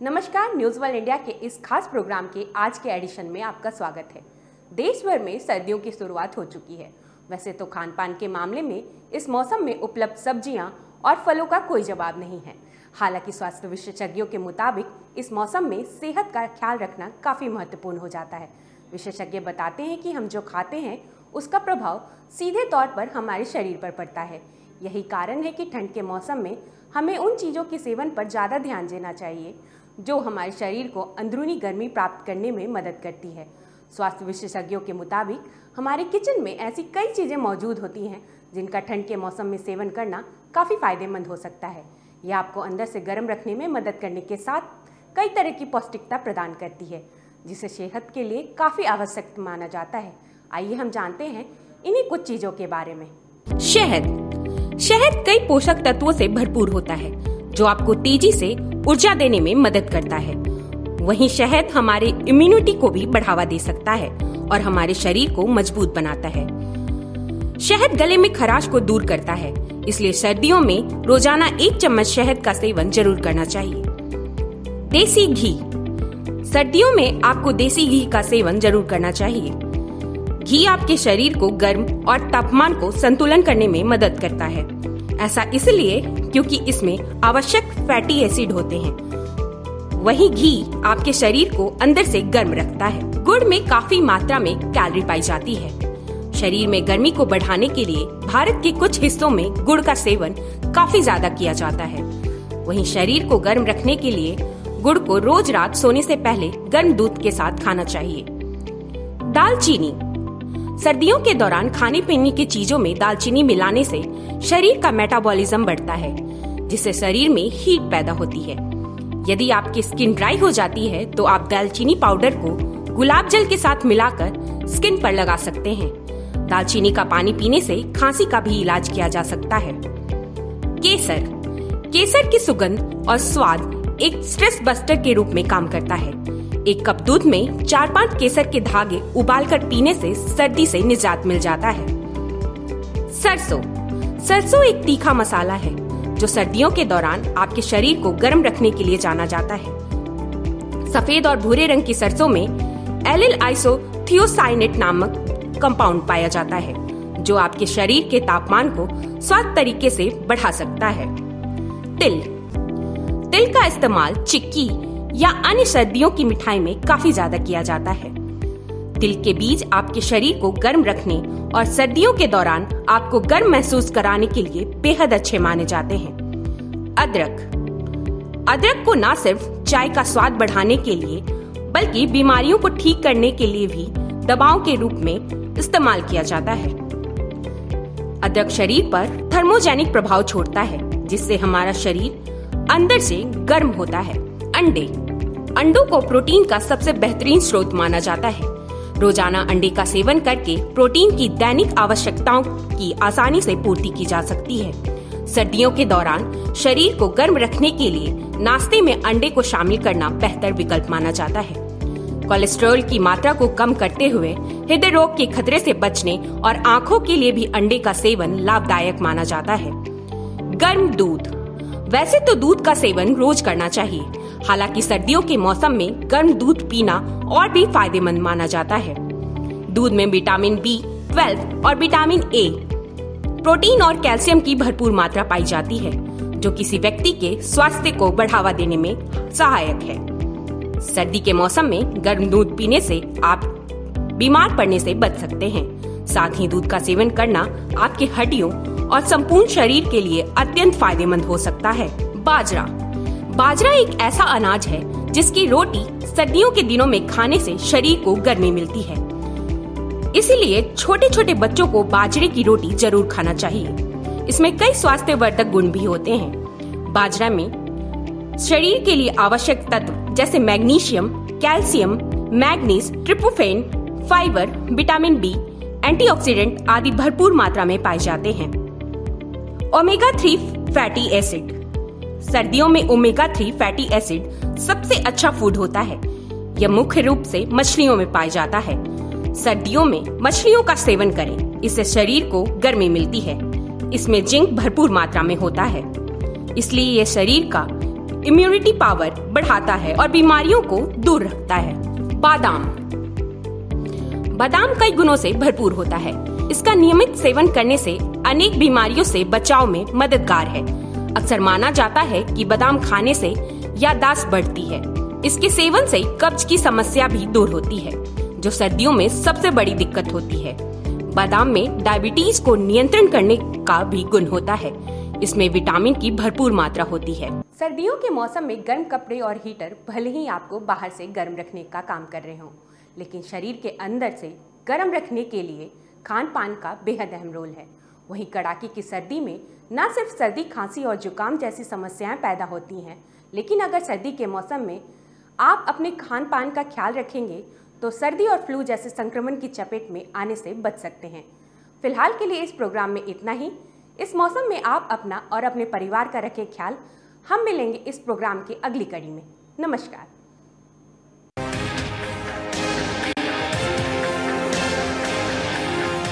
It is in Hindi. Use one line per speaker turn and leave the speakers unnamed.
नमस्कार, न्यूज़ वर्ल्ड इंडिया के इस खास प्रोग्राम के आज के एडिशन में आपका स्वागत है। देश भर में सर्दियों की शुरुआत हो चुकी है। वैसे तो खान पान के मामले में इस मौसम में उपलब्ध सब्ज़ियाँ और फलों का कोई जवाब नहीं है। हालाँकि स्वास्थ्य विशेषज्ञों के मुताबिक इस मौसम में सेहत का ख्याल रखना काफ़ी महत्वपूर्ण हो जाता है। विशेषज्ञ बताते हैं कि हम जो खाते हैं, उसका प्रभाव सीधे तौर पर हमारे शरीर पर पड़ता है। यही कारण है कि ठंड के मौसम में हमें उन चीज़ों के सेवन पर ज़्यादा ध्यान देना चाहिए, जो हमारे शरीर को अंदरूनी गर्मी प्राप्त करने में मदद करती है। स्वास्थ्य विशेषज्ञों के मुताबिक, हमारे किचन में ऐसी कई चीज़ें मौजूद होती हैं, जिनका ठंड के मौसम में सेवन करना काफ़ी फ़ायदेमंद हो सकता है। यह आपको अंदर से गर्म रखने में मदद करने के साथ कई तरह की पौष्टिकता प्रदान करती है, जिसे सेहत के लिए काफ़ी आवश्यक माना जाता है। आइए हम जानते हैं इन्हीं कुछ चीज़ों के बारे में।
शहद शहद कई पोषक तत्वों से भरपूर होता है, जो आपको तेज़ी से ऊर्जा देने में मदद करता है। वहीं शहद हमारे इम्यूनिटी को भी बढ़ावा दे सकता है और हमारे शरीर को मज़बूत बनाता है। शहद गले में खराश को दूर करता है, इसलिए सर्दियों में रोज़ाना एक चम्मच शहद का सेवन ज़रूर करना चाहिए। देसी घी। सर्दियों में आपको देसी घी का सेवन ज़रूर करना चाहिए। घी आपके शरीर को गर्म और तापमान को संतुलन करने में मदद करता है। ऐसा इसलिए क्योंकि इसमें आवश्यक फैटी एसिड होते हैं। वही घी आपके शरीर को अंदर से गर्म रखता है। गुड़ में काफ़ी मात्रा में कैलोरी पाई जाती है। शरीर में गर्मी को बढ़ाने के लिए भारत के कुछ हिस्सों में गुड़ का सेवन काफ़ी ज़्यादा किया जाता है। वहीं शरीर को गर्म रखने के लिए गुड़ को रोज रात सोने से पहले गर्म दूध के साथ खाना चाहिए। दालचीनी सर्दियों के दौरान खाने पीने की चीज़ों में दालचीनी मिलाने से शरीर का मेटाबॉलिज्म बढ़ता है, जिससे शरीर में हीट पैदा होती है। यदि आपकी स्किन ड्राई हो जाती है तो आप दालचीनी पाउडर को गुलाब जल के साथ मिलाकर स्किन पर लगा सकते हैं। दालचीनी का पानी पीने से खांसी का भी इलाज किया जा सकता है। केसर। केसर की सुगंध और स्वाद एक स्ट्रेस बस्टर के रूप में काम करता है। एक कप दूध में चार पाँच केसर के धागे उबालकर पीने से सर्दी से निजात मिल जाता है। सरसों। सरसों एक तीखा मसाला है, जो सर्दियों के दौरान आपके शरीर को गर्म रखने के लिए जाना जाता है। सफ़ेद और भूरे रंग की सरसों में एलिल आइसोथियोसाइनेट नामक कंपाउंड पाया जाता है, जो आपके शरीर के तापमान को स्वाद तरीके से बढ़ा सकता है। तिल। तिल का इस्तेमाल चिक्की या अन्य सर्दियों की मिठाई में काफ़ी ज़्यादा किया जाता है। तिल के बीज आपके शरीर को गर्म रखने और सर्दियों के दौरान आपको गर्म महसूस कराने के लिए बेहद अच्छे माने जाते हैं। अदरक। अदरक को न सिर्फ़ चाय का स्वाद बढ़ाने के लिए, बल्कि बीमारियों को ठीक करने के लिए भी दवाओं के रूप में इस्तेमाल किया जाता है। अदरक शरीर पर थर्मोजेनिक प्रभाव छोड़ता है, जिससे हमारा शरीर अंदर से गर्म होता है। अंडे। अंडों को प्रोटीन का सबसे बेहतरीन स्रोत माना जाता है। रोज़ाना अंडे का सेवन करके प्रोटीन की दैनिक आवश्यकताओं की आसानी से पूर्ति की जा सकती है। सर्दियों के दौरान शरीर को गर्म रखने के लिए नाश्ते में अंडे को शामिल करना बेहतर विकल्प माना जाता है। कोलेस्ट्रॉल की मात्रा को कम करते हुए हृदय रोग के खतरे से बचने और आँखों के लिए भी अंडे का सेवन लाभदायक माना जाता है। गर्म दूध। वैसे तो दूध का सेवन रोज करना चाहिए हालाँकि सर्दियों के मौसम में गर्म दूध पीना और भी फ़ायदेमंद माना जाता है। दूध में विटामिन बी, ट्वेल्व और विटामिन ए, प्रोटीन और कैल्शियम की भरपूर मात्रा पाई जाती है, जो किसी व्यक्ति के स्वास्थ्य को बढ़ावा देने में सहायक है। सर्दी के मौसम में गर्म दूध पीने से आप बीमार पड़ने से बच सकते हैं। साथ ही दूध का सेवन करना आपके हड्डियों और संपूर्ण शरीर के लिए अत्यंत फ़ायदेमंद हो सकता है। बाजरा बाजरा एक ऐसा अनाज है, जिसकी रोटी सर्दियों के दिनों में खाने से शरीर को गर्मी मिलती है। इसीलिए छोटे छोटे बच्चों को बाजरे की रोटी ज़रूर खाना चाहिए। इसमें कई स्वास्थ्य वर्धक गुण भी होते हैं। बाजरा में शरीर के लिए आवश्यक तत्व जैसे magnesium, calcium, manganese, tryptophan, fibre, vitamin B, antioxidant आदि भरपूर मात्रा में पाए जाते हैं। Omega three fatty acid. सर्दियों में ओमेगा थ्री फैटी एसिड सबसे अच्छा फ़ूड होता है। यह मुख्य रूप से मछलियों में पाया जाता है। सर्दियों में मछलियों का सेवन करें। इससे शरीर को गर्मी मिलती है। इसमें जिंक भरपूर मात्रा में होता है। इसलिए यह शरीर का इम्यूनिटी पावर बढ़ाता है और बीमारियों को दूर रखता है। बादाम। बादाम कई गुणों से भरपूर होता है। इसका नियमित सेवन करने से अनेक बीमारियों से बचाव में मददगार है। अक्सर माना जाता है कि बादाम खाने से याददाश्त बढ़ती है। इसके सेवन से कब्ज की समस्या भी दूर होती है, जो सर्दियों में सबसे बड़ी दिक्कत होती है। बादाम में डायबिटीज़ को नियंत्रण करने का भी गुण होता है। इसमें विटामिन की भरपूर मात्रा होती है।
सर्दियों के मौसम में गर्म कपड़े और हीटर भले ही आपको बाहर से गर्म रखने का काम कर रहे हों, लेकिन शरीर के अंदर से गर्म रखने के लिए खान पान का बेहद अहम रोल है। वहीं कड़ाके की सर्दी में न सिर्फ़ सर्दी, खांसी और जुकाम जैसी समस्याएँ पैदा होती हैं, लेकिन अगर सर्दी के मौसम में आप अपने खान पान का ख्याल रखेंगे तो सर्दी और फ्लू जैसे संक्रमण की चपेट में आने से बच सकते हैं। फ़िलहाल के लिए इस प्रोग्राम में इतना ही। इस मौसम में आप अपना और अपने परिवार का रखें ख्याल। हम मिलेंगे इस प्रोग्राम की अगली कड़ी में। नमस्कार।